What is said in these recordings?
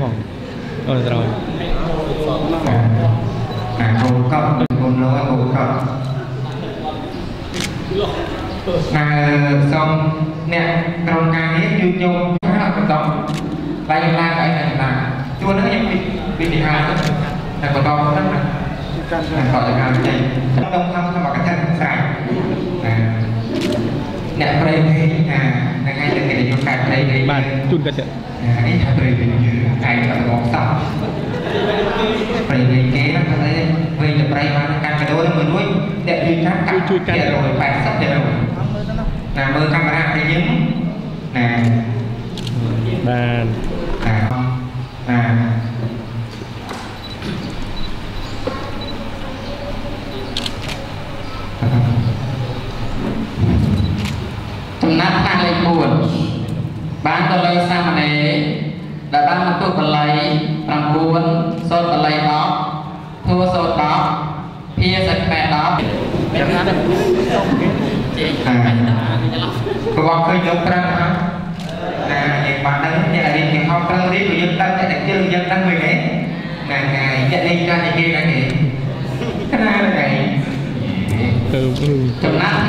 Vâng. rồi rồi à cầu cọc cùng nó cầu cọc à xong nè trong ca hết dương nhung khá là cầu cọc tay la cái này là chưa nó những vị vị hà đó là cầu cọc rất là là gọi là cái này trong đông thăm à. là cái thân sáng nè nè đây thì à ngày ngày នេះបាទជូនកាត់ទៀតនេះថាព្រៃវិញយឺកាយតែរកសោះព្រៃវិញគេហ្នឹងថាវិញទៅព្រៃបានកាត់កដោមួយមួយតែពីកាត់កាត់ជួយកាត់180ទៅណាមើលកាមេរ៉ាព្រៃយើងណាបានណាណាចំណាត់ខាងលេខ4បានទៅលើសាមណេរដែលបានបន្ទុកបល័យ9សូត្របល័យ10ធัวសូត្រ10ភាសិកៈ10យ៉ាងណាដែរចេញតែព្រោះឃើញលោកប្រាប់ថាណាយើងបានដឹងអ្នករៀនគេហៅត្រូវរៀនយើងដឹងតែជើងយើងដឹងវិញហ៎ណាងាយអ្នកនេះកាន់តែគេណាគេណាណាទៅចំណាត់ថ្នា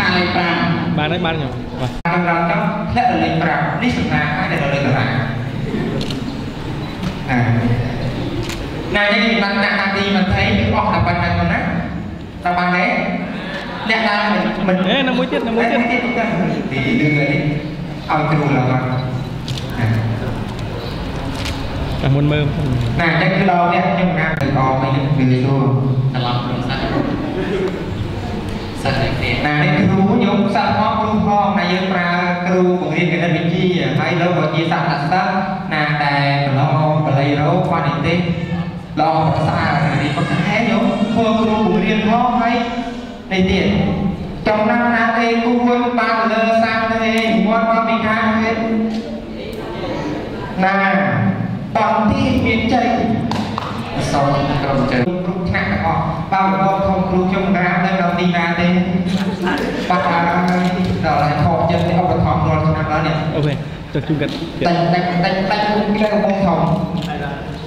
ក់លេខ5បានហើយបានខ្ញុំបាទទៅក្រោយទៅធ្លាក់រលីង5នេះសំណាហើយដែលនៅលើតារាណាណានេះវិបត្តិណាទីមិនថៃវាអស់តែប៉ុណ្ណឹងណាតើបានទេអ្នកដើមមិនអេនៅមួយទៀតនៅមួយទៀតទីនឹងនេះឲ្យគ្រូឡើងមកតែមុនមើលណាចឹងគឺដល់នេះខ្ញុំកាទៅអមនេះវាចូលត្រឡប់ក្នុងសាច់សាច់នេះណានេះគ្រូខ្ញុំសាក់ផងគ្រូផងណាយើងប្រើជាសាស្ត្រសិស្សណាដែលប្រឡងបល័យរោបនិទេសល្អប្រសើរនេះប៉ុន្តែយោធ្វើគ្រូបង្រៀនផងហើយនេះទៀតចំណាំណាទេគូមុនបានលើសាស្ត្រទេមាត់មកពីខាងទៀតណាតន្ទីមានចិត្តអសរក្រុមចិត្តគ្រប់ថ្នាក់ទាំងអស់បើបងចុះជុំកាត់តាច់តាច់តាច់តាច់គុំក្រៅបងធំ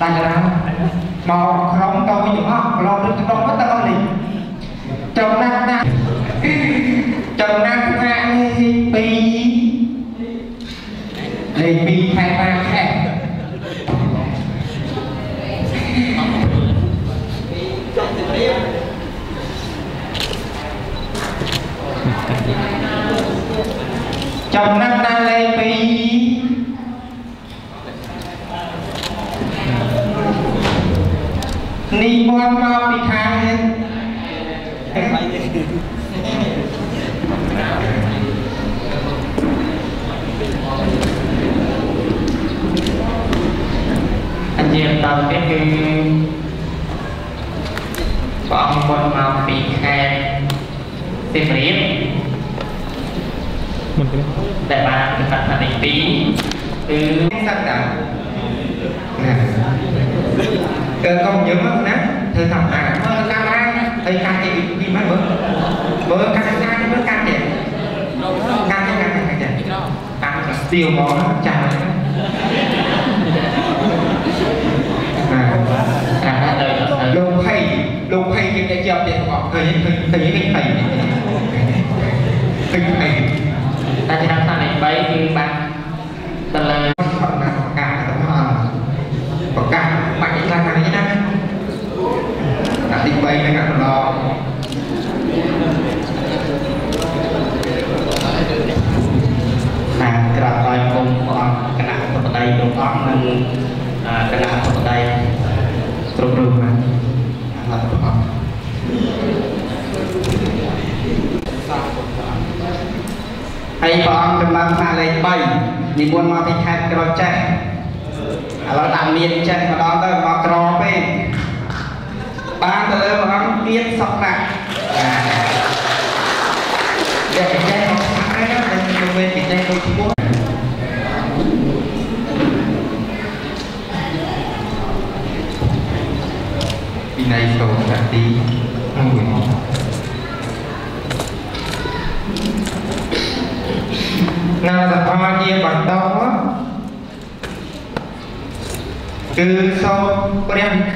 តាំងរោមកក្រុមតវិញទាំងអស់ប្រឡងរឹកក្រុមមកទាំងអស់នេះចំណាក់ណាចំណាក់ណាលេខ2លេខ2ខែ5ខែចំណាក់ណាលេខ2និមន្តមកពីខាងនេះអញ្ញាដល់ទេគឺព្រះអង្គមកមកពីខេត្តសិមរៀបមិនទេតែបានកាត់ថាទី2គឺសក្តានុពល Cơ công nhớ mất nát Thơ thẳng hạ mơ ca ra Thầy ca thì đi mất mơ Mơ ca ca mơ ca để Ca ca ca ca để Ca là tiêu bó nó chà Lục thầy Lục thầy những cái chèo tiền của họ Thầy thầy cái thầy Thầy thầy Ta chỉ đang sang này bay thì bạn Tần là ព្រះអង្គហើយព្រះអង្គដំណើរថាលេខ3និមន្តមកពីខេត្តក្រចេះឥឡូវដាក់មានចេះម្ដងទៅមកក្រពេកបានទៅលើព្រះអង្គទៀតសក់ដាក់ nhạc tí ăn quỷ món nào là hoa kia bằng đó គឺសូមព្រះវិខ